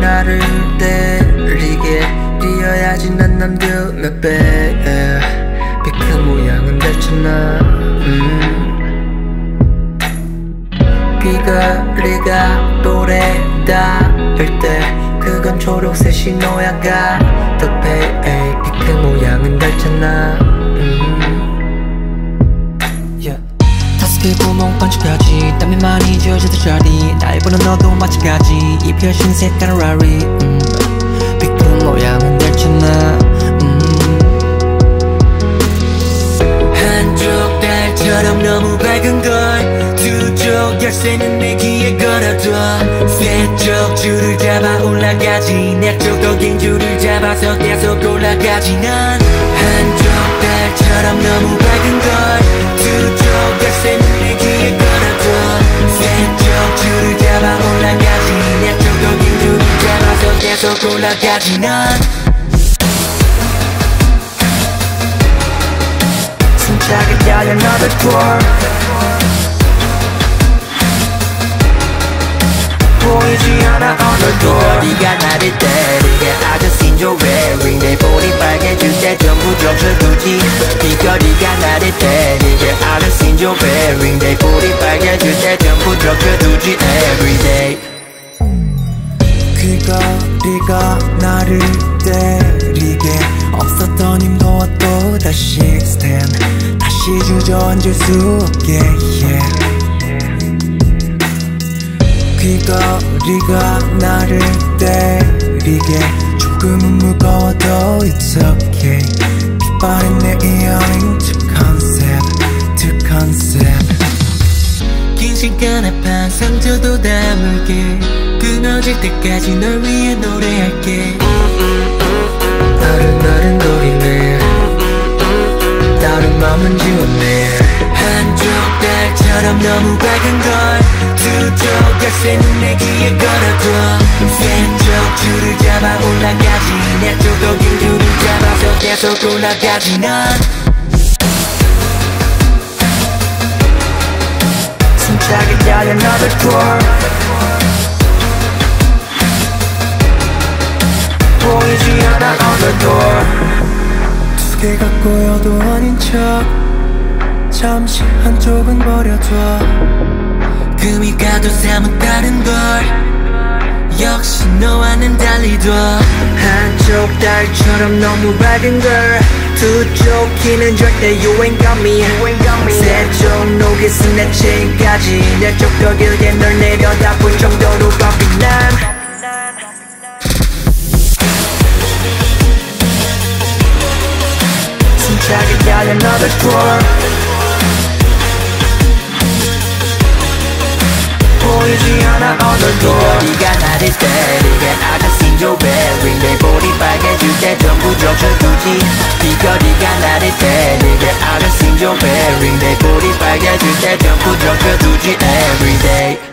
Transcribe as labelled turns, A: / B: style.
A: 나를 때리게 뛰어야지 난 남들 몇배. 비크 모양은 됐잖아 음. 귀걸이가 또래 닿을 때 그건 초록색 신호야 가득해 비크 모양 자리 날 보는 너도 마찬가지 이 펴신 색깔 라리 음. 비크 모양은 됐잖아 음. 한쪽 달처럼 너무 밝은 걸 두쪽 열쇠는 내 귀에 걸어둬 세쪽 줄을 잡아 올라가지 내 쪽도 긴 줄을 잡아서 계속 올라가지 난 한쪽 달처럼 너무 밝은 걸 두 쪽 열쇠는 올라가지 난 숨차게 달려 another tour. 보이지 않아 on the door. 네가 나를 때리게 아저씨인 조회링 내 볼이 빨개질 때 전부 적셔두지 비거리가 나를 때리게 아저씨인 조회링 내 볼이 빨개질 때 전부 적셔두지 everyday 귀거리가 나를 때리게 없었던 힘도 또 다시 extend 다시 주저앉을 수 없게 yeah. 귀거리가 나를 때리게 조금은 무거워도 it's okay. 깃발인 내 earring to concept to concept. 긴 시간에 판 상처도 다물게 끊어질 때까지 널 위해 노래할게. 나른나른 거리네. 다른 맘은 지웠네. 한쪽 달처럼 너무 밝은 걸두쪽 열쇠는 내 귀에 걸어둬. 세쪽 줄을 잡아 올라가지. 내 쪽도 긴 줄을 잡아서 계속 올라가지. 달려 another tour 보이지 않아 on the door. 두 개가 꼬여도 아닌 척. 잠시 한쪽은 버려둬. 금이 가도 삶은 다른 걸. 역시 너와는 달리둬. 한쪽 달처럼 너무 밝은 걸 두쪽 키는 절대 you ain't got me 세쪽 녹이은 내 체인까지. 내쪽 더 길게 널 내려다볼 정도로 숨차게 달려 another tour. 보이지 않아 on the door? 네가 나를 때리게 아저씨인 조베링 내 볼이 빨개질 때 전부 적셔두지 비거리가 나를 때리게 아저씨인 조베링 내 볼이 빨개질 때 전부 적셔두지 everyday